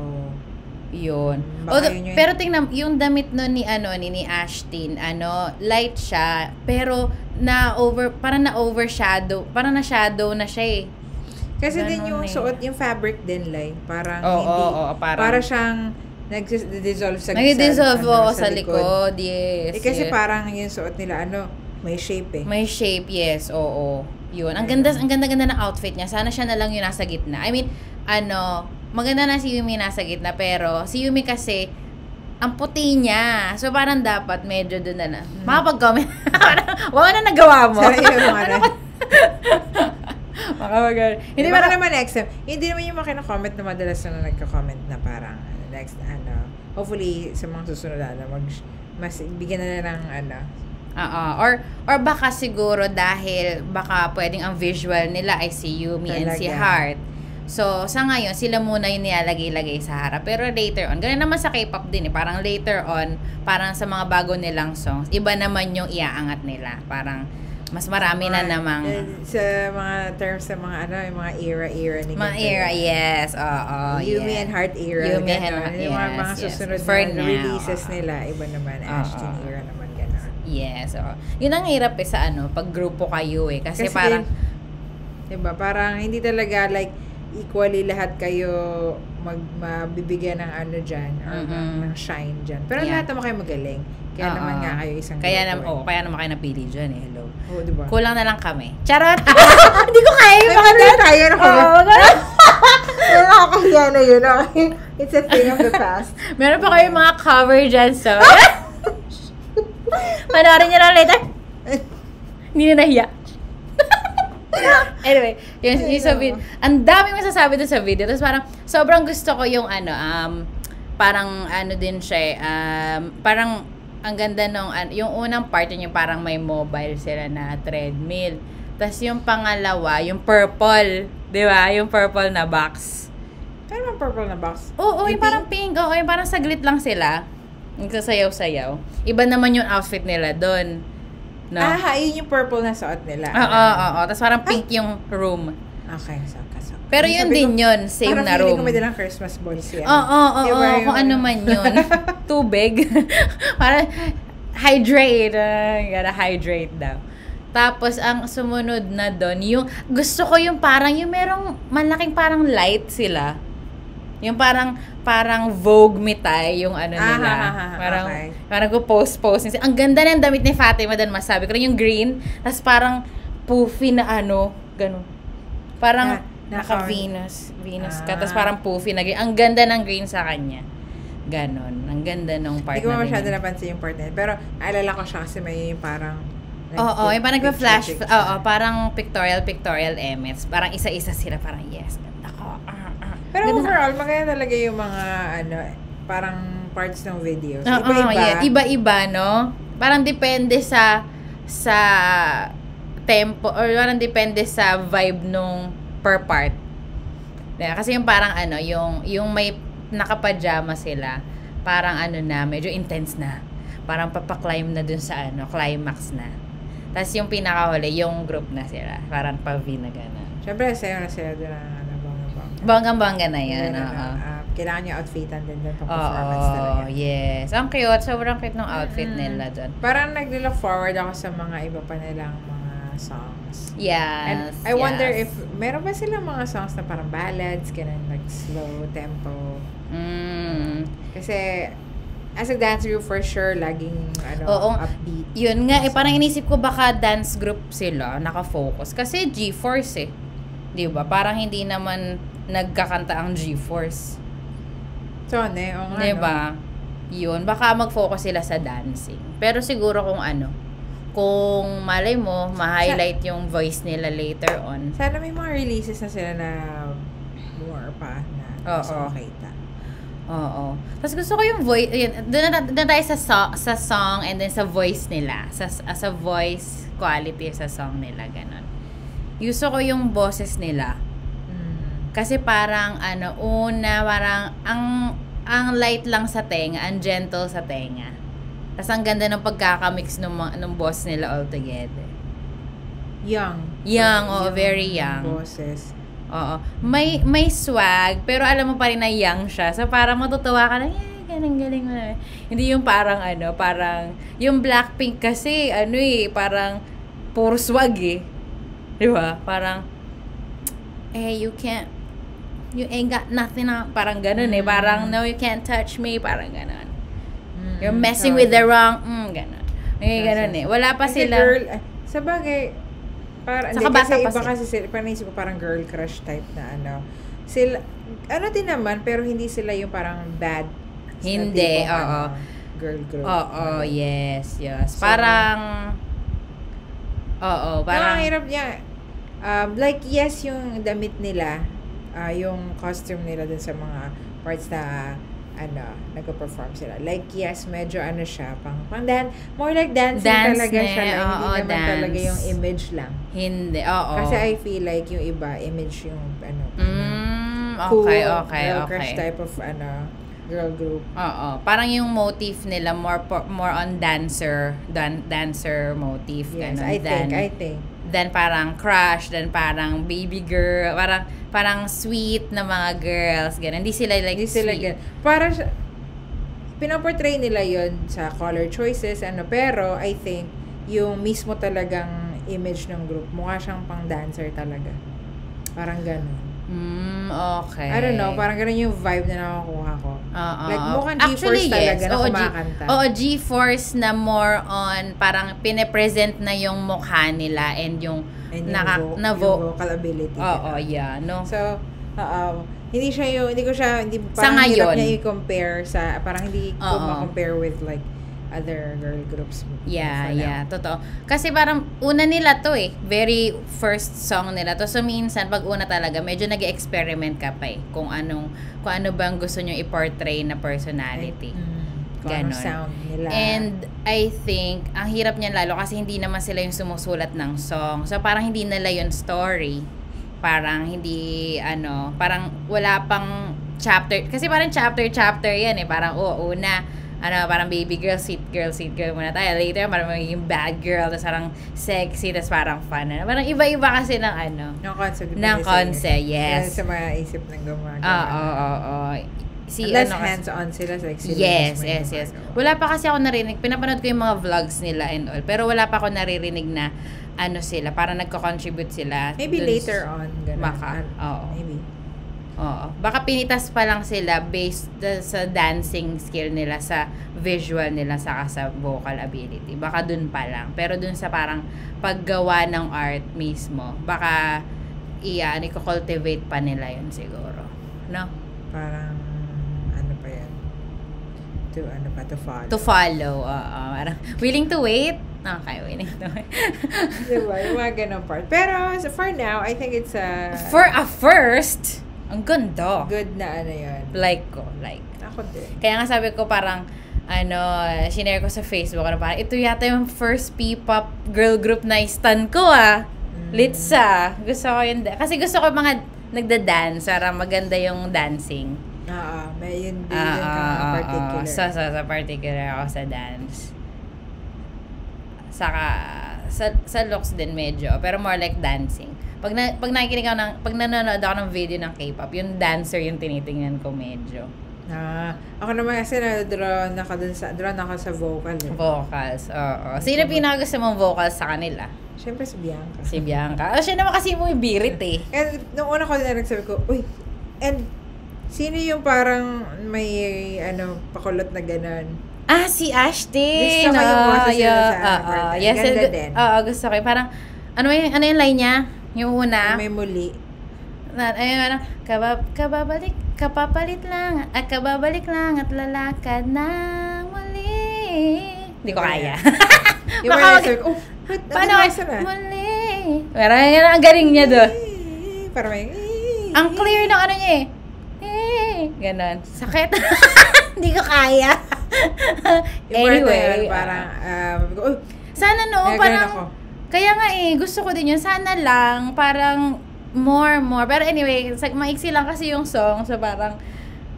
Yun. Baka Although- yun yun. pero tingnan, yung damit no ni ano ni, ni Ashton, ano, light siya, pero na over parang na overshadow, parang na shadow na siya eh. kasi din Ganun yung eh. suot, yung fabric din, like, parang Oo, hindi, oo, oo, parang- para siyang nag-dissolve sa Nag-dissolve ano, oo, sa likod, yes. Eh, kasi yes. parang yung suot nila, ano, may shape eh. May shape, yes, oo. Yun. Ang ganda, ang ganda-ganda ng outfit niya. Sana siya na lang yung nasa gitna. I mean, ano, maganda na si Yumi nasa gitna, pero si Yumi kasi, ang puti niya. So, parang dapat medyo doon na na. Makapag-comment. Parang, wala na nagawa mo. Yun yung mga Ano ba- Hindi Hindi parang, naman next time? Hindi naman yung mga kina-comment na madalas na nagka-comment na parang next ano. Hopefully sa mga susunod ano mag mas bigyan na nila ng ano. Oo. Or, or baka siguro dahil baka pwedeng ang visual nila ay si Yumi and si Talaga. Heart. So, sa ngayon, sila muna yung nilalagay-lagay sa harap. Pero later on, ganun naman sa K-pop din eh. Parang later on, parang sa mga bago nilang songs, iba naman yung iaangat nila. Parang, mas marami na namang, eh, sa mga terms sa mga ano, yung mga era-era ni mga era, yes. Oo, Yumi yes. and Heart era. Yumi and. Heart, Yung mga, yes, mga yes. susunod For na now, releases oo. nila, iba naman. Oo. Ashton era naman gano'n. Yes, oo. Yun ang hirap eh sa ano, pag grupo kayo eh. Kasi, Kasi parang, Diba? Parang hindi talaga like equally lahat kayo mag mabibigyan ng ano dyan or ng, Mhm. ng shine dyan. Pero Yeah. lahat naman kayo magaling. Kaya Oo. naman nga kayo isang kaya, grupo nam, eh. oh, kaya naman kayo napili dyan eh. Hello. Oo, diba? Kulang na lang kami. Charot! Hindi ko kaya yung mga dad. tayo na kami. Oo, ganun. Nakakahiya na yun. okay? It's a thing of the past. Meron pa kayo mga cover dyan, so. Panoorin nyo lang later. Hindi na nahiya. anyway, yung, yung sa vid- ang daming masasabi dun sa video. Tapos parang, sobrang gusto ko yung ano, um, parang ano din siya, eh, um, parang, ang ganda nung, yung unang part yung parang may mobile sila na treadmill. Tapos yung pangalawa, yung purple, di ba? Yung purple na box. Ano man purple na box? Oo, Yung yung parang pink. Oo, yung parang saglit lang sila. Nagsasayaw-sayaw. Iba naman yung outfit nila doon. No? Ah, yun yung purple na suot nila. Oo, oo, oo. Tapos parang pink yung room. Okay, so so. Pero yun din yun, same parang na room. ko may dalang Christmas balls yan. Oo, oo, oo. Kung ano man yun. Tubig. parang hydrate. Uh, gotta hydrate daw. Tapos, ang sumunod na doon, yung, gusto ko yung parang, yung merong malaking parang light sila. Yung parang, parang Vogue mitay, yung ano Ah, nila. ha, ha, ha, parang, okay. parang ko post-post. Ang ganda ng damit ni Fatima doon, masabi ko. Yung green, tapos parang poofy na ano, ganun. Parang, Naka Naka- Venus. Venus ka. Ah. Tapos parang poofy na green. Ang ganda ng green sa kanya. Ganon. Ang ganda nung part Hindi ko na masyado ganyan. napansin yung part na yun. Pero, naalala ko siya kasi may parang... Oo, yung parang nagpa-flash. Oo, picture. parang pictorial, pictorial emits. Parang isa-isa sila. Parang, yes, ganda ko. Ah, ah. Pero Ganda na- overall, maganda talaga yung mga, ano, parang parts ng videos. Oo, Iba-iba. yeah. Iba-iba, no? Parang depende sa sa tempo or parang depende sa vibe nung per part. Yeah, kasi yung parang ano, yung yung may nakapajama sila, parang ano na, medyo intense na. Parang papaklimb na dun sa ano, climax na. Tapos yung pinakahuli, yung group na sila. Parang pa-V na gano'n. Siyempre, sayo na sila doon ng ano, bongga-bongga. Bonggang-bongga na yan. Ganun, oo. ah, kailangan yung outfitan din doon pang performance talaga. yes. Ang cute. Sobrang cute ng outfit Mm. nila doon. Parang nag-look forward ako sa mga iba pa nilang mga songs. Yes. And I wonder yes. if meron ba silang mga songs na parang ballads, ganun, like slow tempo. Mm. Kasi as a dance group for sure laging ano Oo. upbeat. Yun nga, eh, parang inisip ko baka dance group sila, nakafocus. Kasi G-Force eh. Di ba? Parang hindi naman nagkakanta ang G-Force. So, ne, o nga, Di no? ba? Yun, baka mag-focus sila sa dancing. Pero siguro kung ano, kung malay mo, ma-highlight yung voice nila later on. Sana may mga releases na sila na more pa na gusto Oo. makita. Oo. Tapos gusto ko yung voice, yun, doon na, doon na tayo sa, so- sa song and then sa voice nila. Sa, sa voice quality sa song nila, ganun. Gusto ko yung boses nila. Mm. Kasi parang, ano, una, parang, ang, ang light lang sa tenga, ang gentle sa tenga. Tapos ang ganda ng pagkakamix ng, mga- ng boss nila all together. Young. Young, Parang oo, very young. Boses. Oo. May, may swag, pero alam mo pa rin na young siya. So, parang matutuwa ka na, yeah, ganun, galing mo na. Hindi yung parang, ano, parang, yung Blackpink kasi, ano eh, parang, puro swag eh. Di ba? Parang, eh, you can't, you ain't got nothing na, parang ganun eh. Mm. Parang, no, you can't touch me, parang ganun. Mm. You're messing Oo. with the wrong, mm, Yes, ganun yes. eh. Wala pa sila. girl, eh, sa bagay, para, Saka hindi, kasi pa iba sila. kasi sila, parang ko parang girl crush type na ano. Sila, ano din naman, pero hindi sila yung parang bad. Hindi, oo. ano, girl group. Oo, Ano. yes, yes. So, parang, oo, Parang parang, ang hirap niya. Um, like, yes, yung damit nila, ah, yung costume nila dun sa mga parts na ano, nagpo-perform sila. Like, yes, medyo ano siya, pang, pang dan more like dancing Dance talaga na, siya. Oo, hindi naman dance. talaga yung image lang. hindi, oo. Kasi I feel like yung iba, image yung ano, mm, cool, okay, okay, girl crush okay. type of ano, girl group. Oo, parang yung motif nila more more on dancer, dan, dancer motif Yes, ganun, I than, think, I think. Then parang crush, then parang baby girl, parang parang sweet na mga girls, ganun. Hindi sila like Hindi sila sweet. gan- Para pinoportray nila yon sa color choices, ano, pero I think, yung mismo talagang image ng group, mukha siyang pang dancer talaga. Parang ganun. Mm, okay. I don't know, parang ganun yung vibe na nakukuha ko. Oo. Like, mukhang Actually, G-Force talaga na Oo, G- kumakanta. Oo, G-Force na more on, parang pine-present na yung mukha nila and yung, And yung, naka, vo- na yung vo- vocal ability. Oo, yeah, no? So, oo. hindi siya yung, hindi ko siya, hindi, Sa parang hirap ngayon. niya i-compare sa, parang hindi ko ma-compare with like, other girl groups. Yeah, yeah, totoo. Kasi parang una nila to eh, very first song nila to. So minsan pag una talaga, medyo nag-experiment ka pa eh kung anong kung ano bang gusto niyo i-portray na personality. Mm, kung Ganon. sound nila. And I think, ang hirap niyan lalo kasi hindi naman sila yung sumusulat ng song. So parang hindi nila yun story. Parang hindi, ano, parang wala pang chapter. Kasi parang chapter-chapter yan eh. Parang, oh, una, ano, parang baby girl, sweet girl, sweet girl muna tayo. Later, parang magiging bad girl, tapos parang sexy, tapos parang fun. Ano. Parang iba-iba kasi ng ano. ng concept. ng concept, yes. sa mga isip ng gumagawa. Oo, oo, oo. Si, Unless ano, hands-on sila sa like, sila Yes, yes, yes. gumagawa. Wala pa kasi ako narinig. Pinapanood ko yung mga vlogs nila and all. Pero wala pa ako naririnig na ano sila. Parang nagko-contribute sila. Maybe later on. Ganun. Baka, Ah, oo. Maybe. Oo. Baka pinitas pa lang sila based sa dancing skill nila, sa visual nila, saka sa vocal ability. Baka dun pa lang. Pero dun sa parang paggawa ng art mismo, baka iyan, i-cultivate pa nila yun siguro. No? Parang, ano pa yan? To, ano pa, to follow. To follow. oo. parang, willing to wait? Okay, willing to wait. diba? Yung mga ganun part. Pero, so for now, I think it's a For a first, ang ganda. good na ano yun. Like ko, like. Ako din. Kaya nga sabi ko parang, ano, shinare ko sa Facebook, ano, parang, ito yata yung first P-pop girl group na stan ko, ah. Mm. Litsa. Gusto ko yun. Kasi gusto ko mga nagda-dance, para maganda yung dancing. Oo, may yun din Ah, ah, kang ah, particular. ah. Sa, sa, sa particular ako sa dance. Saka, sa, sa looks din medyo, pero more like dancing. Pag, na, pag nakikinig ako ng, pag nanonood ako ng video ng K-pop, yung dancer yung tinitingnan ko medyo. Ah, ako naman kasi na-draw na ako dun sa, draw na ako sa vocal eh. Vocals, oo. Sino pinaka gusto mong vocals sa kanila? Siyempre si Bianca. Si Bianca. Oh, siya naman kasi mo yung birit eh. And nung una ko din nagsabi ko, uy, and sino yung parang may ano, pakulot na ganon? Ah, si Ashton. Gusto ko yung Ah, boses niya yeah, sa birthday. yes, Ganda din. Oo, gusto ko. Parang, ano yung, ano yung line niya? Yung una? May muli. Na, ayun, ano, kabab, kababalik, kapapalit lang, at kababalik lang at lalakad ng muli. Hindi ko kaya. Yung Baka wag- oh, what? Paano? Ano na? Muli. Pero yun, ang galing niya doon. Parang may, Ang clear ng ano niya eh. Eh, ganon. Sakit. Hindi ko kaya. na anyway, yun, parang, um, oh, sana no, parang, ako. Kaya nga eh, gusto ko din yun. Sana lang, parang, more, more. Pero anyway, maiksi lang kasi yung song. So parang,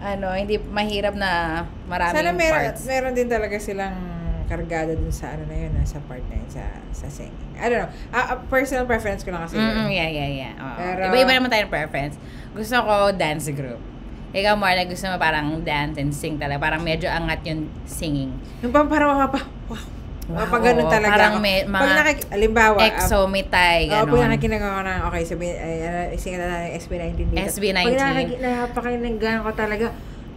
ano, hindi mahirap na maraming sana meron, parts. meron din talaga silang kargada dun sa ano na yun, ah, sa part na yun, sa, sa singing. I don't know. Ah, personal preference ko lang kasi Mm, yeah, yeah, yeah. Oo. Pero- Iba-iba naman tayo ng preference. Gusto ko dance group. Ikaw, Marla, gusto mo parang dance and sing talaga. Parang medyo angat yung singing. Yung pang parang mga pa, wow. Pag ganun talaga Parang ako. may, pag mga nakik, alimbawa, ah, exomitay, Oo, pag gano'n. nakikinig ako ng, okay, sabi, ay, ano, isingin na natin yung SB19 dito. SB19. Pag nakik- napakinggan ko talaga,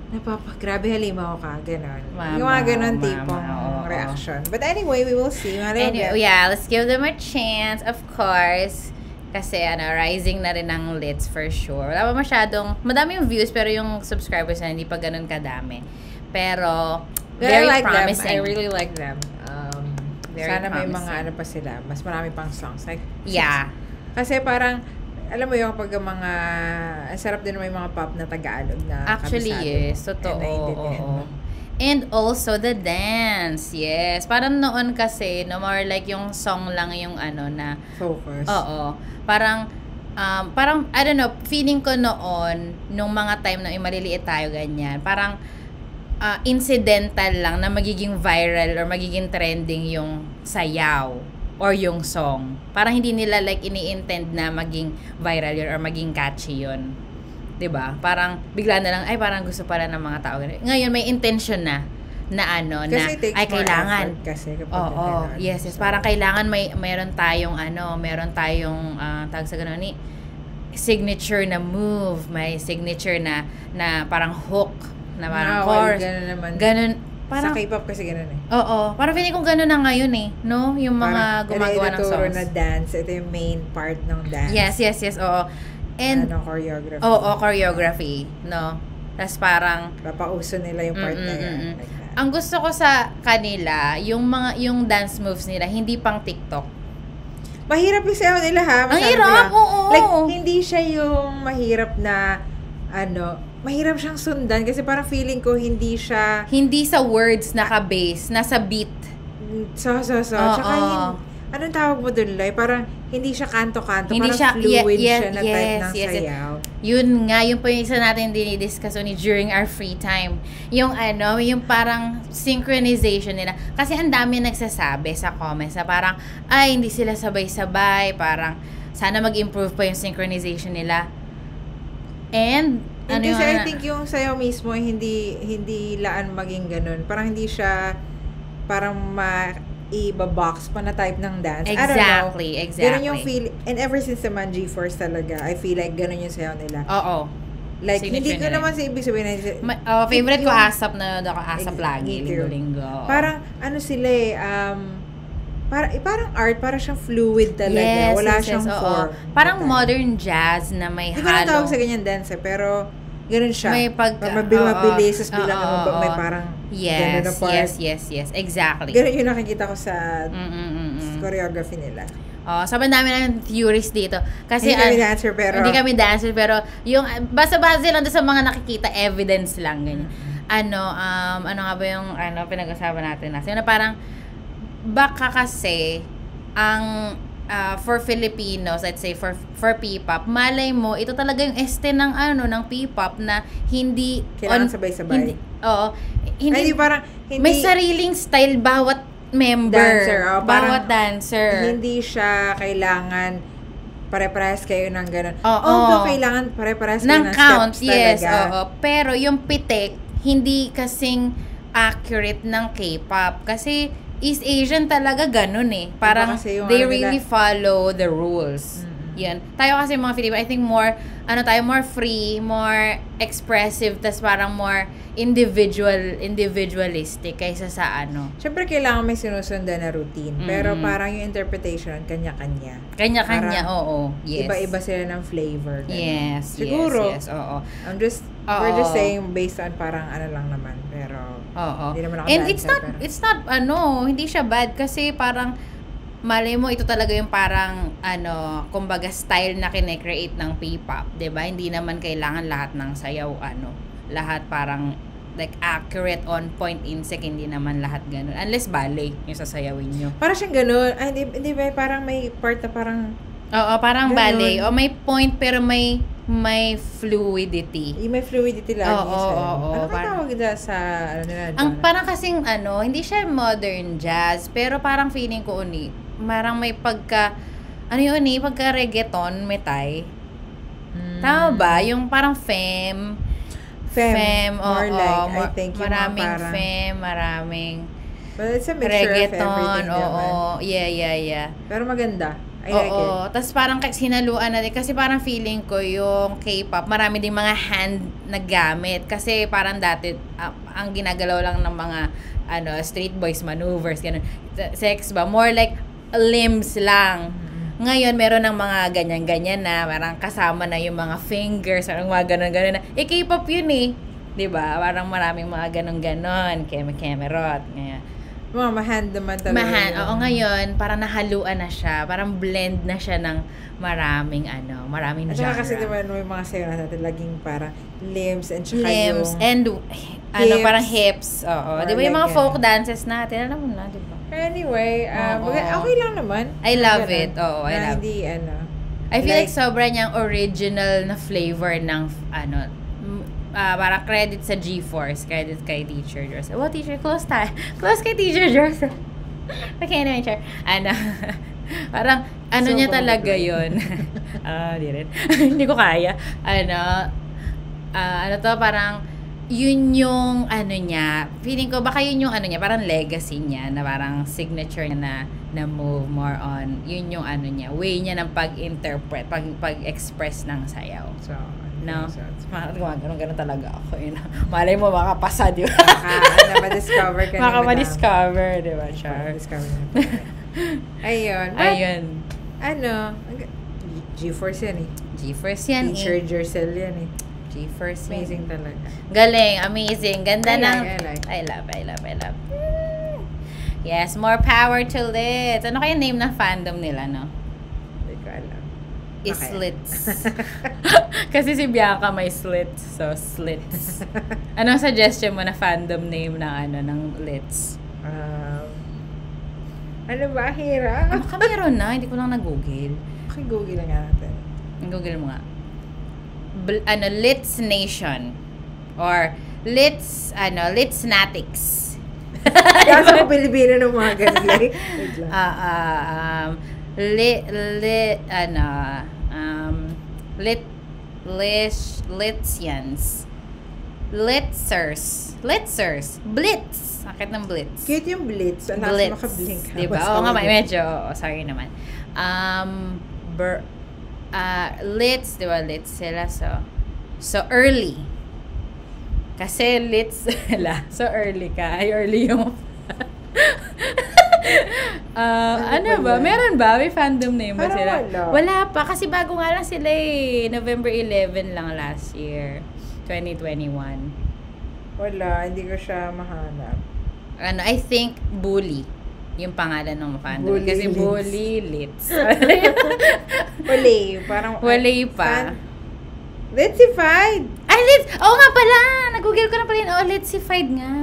napapa, grabe halimaw ka, gano'n. Mama, yung mga gano'n mama, tipong oo. reaction. But anyway, we will see. Malay Anyway, yeah, let's give them a chance, of course. Kasi, ano, rising na rin ang lits for sure. Wala pa masyadong, madami yung views, pero yung subscribers na hindi pa ganun kadami. Pero, very I like promising. them. I really like them. Very sana may mga ano pa sila. Mas marami pang songs. Like, Yeah. Kasi parang, alam mo yung pag mga, ang sarap din may mga pop na Tagalog na Actually, kabisado yes. Totoo. And oo. And also the dance. Yes. Parang noon kasi, no more like yung song lang yung ano na, Focus. oo. Parang, um, parang, I don't know, feeling ko noon, nung mga time na yung maliliit tayo ganyan, parang, ah, incidental lang na magiging viral or magiging trending yung sayaw or yung song. Parang hindi nila like ini-intend na maging viral yun or maging catchy yun. 'Di ba? Parang bigla na lang ay parang gusto pala ng mga tao. Ngayon may intention na na ano Kasi na ay kailangan kasi kapag Oo, ganun. yes, yes. Parang kailangan may mayroon tayong ano, meron tayong ah, tawag sa ganun ni signature na move, may signature na na parang hook na parang Ah, well, chorus. ganun naman. Ganun, sa parang K-pop kasi ganun eh. Oo, parang feeling kong ganun na ngayon eh, no? Yung mga Parang, gumagawa ng songs. na dance. Ito yung main part ng dance. Yes, yes, yes, oo. And ano, choreography. oo, choreography, no? Tapos parang Papauso nila yung part na Mm, yan. mm, mm, Like that. ang gusto ko sa kanila, yung mga yung dance moves nila hindi pang TikTok. Mahirap yung sayaw nila ha. Ang Masabi ko hirap, oo. Like, hindi siya yung mahirap na, ano, mahirap siyang sundan kasi parang feeling ko hindi siya, Hindi sa words naka-base, nasa beat. so, so, so. Oo. Tsaka, hin- anong tawag mo dun, Lai? Parang, hindi siya kanto-kanto. Hindi parang siya- fluid ye- ye- siya na type yes, ng yes, yes. sayaw. Yun nga, yun po yung isa natin dinidiscuss ni during our free time. Yung ano, yung parang synchronization nila. Kasi ang dami nagsasabi sa comments na parang, ay, hindi sila sabay-sabay. Parang, sana mag-improve pa yung synchronization nila. And ano kasi yung, I think yung sayaw mismo, hindi, hindi laan maging ganun. Parang hindi siya, parang ma iba-box pa na type ng dance. I don't know. Exactly, exactly. Ganun yung feel, and ever since the Man G-Force talaga, I feel like ganun yung sayaw nila. Oo. Like, Signature hindi ko naman sa ibig sabihin na, oh, favorite ko Yung- asap na ako asap Ex- lagi, linggo-linggo. parang, ano sila eh, um, para, eh, parang art, parang siyang fluid talaga. Yes, Wala yes, yes, siyang oo. form. Parang Basta. modern jazz na may Hindi ko halo. tawag sa ganyan dance eh, pero ganun siya. May pag- Parang mabi- oo, mabilis, tapos oo, bilang oo, ano, ba- may oo. parang Yes, part. yes, yes, yes. Exactly. Ganun yung nakikita ko sa Mm, mm, mm, mm. choreography nila. Oh, sabi namin ng theories dito. Kasi hindi kami dancer, pero... hindi kami dancer pero yung basta-basa lang doon sa mga nakikita evidence lang ganyan. Mm-hmm. Ano um ano nga ba yung ano pinag-usapan natin na na parang baka kasi ang ah, for Filipinos, let's say for for P-pop, malay mo ito talaga yung este ng ano ng P-pop na hindi Kailangan sabay-sabay. Hindi, oo. Hindi, Hindi, parang... Hindi, may sariling style bawat member, Dancer, oh, bawat dancer. Hindi siya kailangan pare-parehas kayo ng ganun. Oo. Although kailangan pare-parehas kayo ng ng count, steps yes, talaga. oo. Pero yung pitik, hindi kasing accurate ng K-pop. Kasi East Asian talaga ganun eh. Parang kasi yung they ano nila- really follow the rules. Mm-mm. Yan. Tayo kasi mga Filipino, I think more, ano tayo, more free, more expressive, tas parang more individual, individualistic kaysa sa ano. Siyempre, kailangan may sinusundan na routine. Pero Mm. parang yung interpretation, kanya-kanya. Kanya-kanya, oo. Yes. Iba-iba sila ng flavor. ganun. Yes, Siguro. yes, yes, oo. I'm just, we're just Oo. saying based on parang ano lang naman. Oo. Hindi naman ako And it's not, pero- it's not, ano, hindi siya bad kasi parang, malay mo, ito talaga yung parang, ano, kumbaga style na kine-create ng P-pop, 'di ba Hindi naman kailangan lahat ng sayaw, ano, lahat parang, like, accurate, on point, insect, hindi naman lahat ganun. Unless ballet, yung sasayawin nyo. parang siyang ganun. Ay, hindi, hindi ba? Parang may part na parang, Oo, parang Ganun. ballet. O may point, pero may, may fluidity. yung may fluidity lagi Oo, sa, oo, oo, ano parang- tawag dyan sa, ano nila, Ang parang kasing ano, hindi siya modern jazz, pero parang feeling ko uni, parang may pagka ano yun ni, pagka reggaeton, metay. Mm. Tama ba? Yung parang femme, Femme, more oo, like, I mo- think maraming parang, femme, maraming well, it's a mixture reggaeton, of everything oo, naman. yeah, yeah, yeah. Pero maganda. I like it. Oo, tapos parang kahit sinaluan na din, kasi parang feeling ko yung K-pop, marami ding mga hand na gamit. Kasi parang dati, ah, ang ginagalaw lang ng mga ano street boys maneuvers, ganun. Sex ba? More like limbs lang. Ngayon, meron ng mga ganyan-ganyan na, parang kasama na yung mga fingers, parang mga ganun-ganun na. Eh, K-pop yun eh. 'Di ba Parang maraming mga ganun-ganon. Keme-kemerot. Ngayon. Mga mahand naman talaga. Mahan, yun. oo ngayon, parang nahaluan na siya. Parang blend na siya ng maraming ano, maraming At genre. kasi diba, may mga sayo natin laging parang limbs and saka Limbs yung... and ano, hips. parang hips. Oo. Di ba yung mga folk dances natin? Alam mo na, di ba? Anyway, um, Oo. okay lang naman. I love Ganun. it. Oo, I na love hindi, ano. I feel like, Like- sobrang niyang original na flavor ng ano, ah, parang credit sa GeForce, credit kay Teacher Joseph. Well, Teacher, close tayo. Close kay Teacher Joseph. okay, anyway, Char. Ano, parang, ano So, niya talaga yun. Ah, di rin. Hindi ko kaya. Ano, ah, ano to, parang, yun yung ano niya, feeling ko baka yun yung ano niya, parang legacy niya na parang signature niya na na move more on. Yun yung ano niya, way niya ng pag-interpret, pag pag-express ng sayaw. So, No? Parang gumagano ganun talaga ako. Yun. Malay mo makapasa, di ba? Baka, ano, ma-discover ka Madam. ma-discover, di ba, Char? Ma-discover na. Ayun. But, Ayun. ano, G-Force yan eh. GeForce yan Teacher eh. Jercel yan eh. GeForce yan. Amazing talaga. Galing, amazing. Ganda I ng... like, I like. I love, I love, I love. Yes, more power to Lit. Ano kaya name ng fandom nila, no? Okay. Slits. Kasi si Bianca may slits. So, Slits. Anong suggestion mo na fandom name ng ano, ng Lits? Um, ano ba? Hira? Baka meron na, hindi ko lang nag-google. Pakigoogle lang nga natin. Google mo nga. Bl- ano, Lits Nation. Or Lits, ano, Litsnatics. Kaya sa Pilipino ng mga ganun. Ah, ah, um, lit, lit, ano, lit, lish, litsians. Litzers. Litzers. Blitz. Sakit ng blitz. Cute yung blitz. Ang Blitz. makablink. Diba? Oo nga, may medyo, oh, sorry naman. Um, ber, ah, Litz, di ba? Litz sila, so, so early. Kasi Litz sila. So early ka. Ay, early yung, Ah, Ano ano ba? pala? Meron ba? May fandom name ba Parang sila? wala. pa. Kasi bago nga lang sila eh. November 11 lang last year. 2021. Wala, hindi ko siya mahanap. Ano, I think Bully. Yung pangalan ng fandom. Bully Kasi Lits. Bully Lits. Wala, parang... Wala pa. Fan- Letsified! Ay, Lits! Oo nga pala! Nag-google ko na pala yun. Oh, Litsified nga.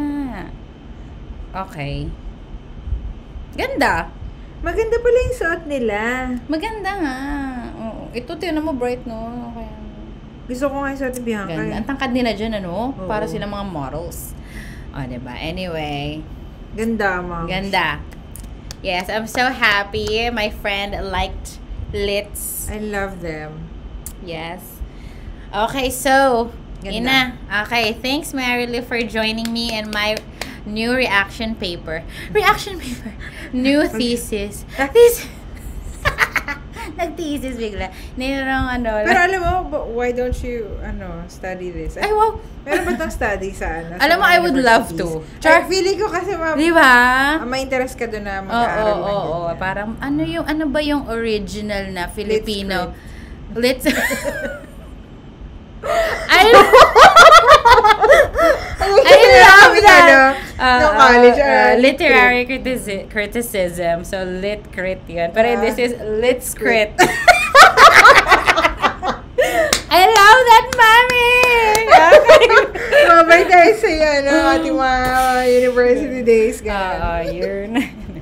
Okay. Ganda. Maganda pala yung suot nila. Maganda nga. Oo. Ito, tinan mo bright, no? Kaya, Gusto ko nga yung suot ni Bianca. ganda. eh. Ang tangkad nila dyan, ano? Oo. Para sila mga models. O, oh, diba? Anyway. Ganda, ma'am. Ganda. Yes, I'm so happy. My friend liked Lits. I love them. Yes. Okay, so, Ganda. Ina. Okay, thanks Marilu for joining me in my new reaction paper. Reaction paper. New thesis. This Nag-thesis bigla. Nilong ano. Pero alam mo, why don't you, ano, study this? ay, wow. Meron ba itong study sa, ano? Alam mo, I would love to. Char- Ay, feeling ko kasi, ma'am, Di ba? ah, may interest ka doon na mag-aaral oo, ng oo. ganyan. Parang, ano yung, ano ba yung original na Filipino? Let's... I, I love that. Ano, no college, uh, uh, literary critici- criticism. So, lit crit yun. Pero Ah, this is lit crit. I love that! Okay. Mabay tayo sa ano, ating mga university days. Oo, Ganyan. yun.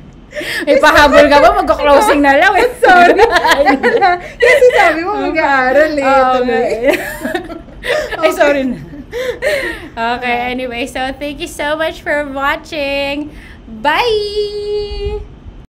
May pahabol ka ba? Magko-closing na lang. eh. Sorry. Kasi sabi mo mag-aaral eh. Tuloy. nga. Ay, sorry na. Okay, anyway, so thank you so much for watching. Bye!